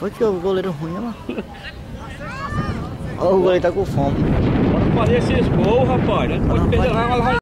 Foi que o goleiro ruim, ó. mano? O goleiro tá com fome. Bora fazer esses gols, rapaz. Não pode perder lá,